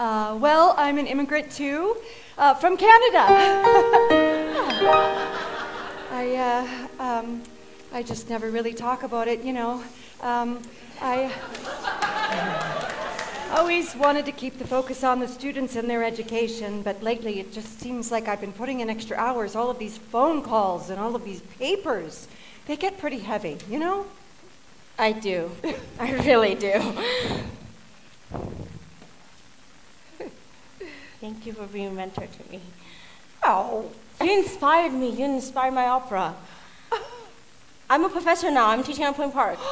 Uh, well, I'm an immigrant too, uh, from Canada. I, uh, um, I just never really talk about it, you know. Um, I always wanted to keep the focus on the students and their education, but lately it just seems like I've been putting in extra hours. All of these phone calls and all of these papers, they get pretty heavy, you know? I do. I really do. Thank you for being a mentor to me. Oh, You inspired me. You inspired my opera. I'm a professor now. I'm teaching at Point Park.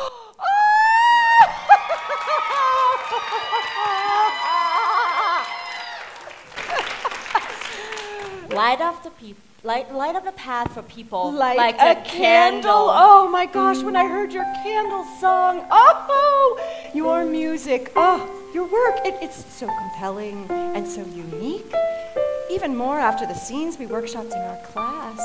Light up the peop- light, light up the path for people like, like a, a, candle. Oh my gosh, when I heard your candle song, oh, your music, oh, your work, it, it's so compelling and so unique. Even more after the scenes we workshopped in our class.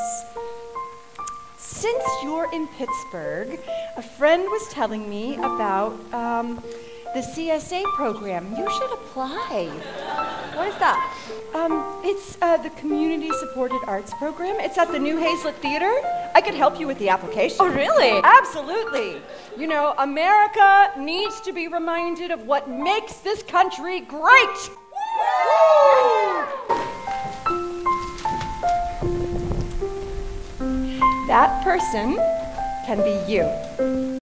Since you're in Pittsburgh, a friend was telling me about um, the CSA program. You should apply. What is that? Um, it's uh, the Community Supported Arts Program. It's at the New Hazlett Theater. I could help you with the application. Oh, really? Absolutely. You know, America needs to be reminded of what makes this country great. That person can be you.